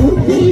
Música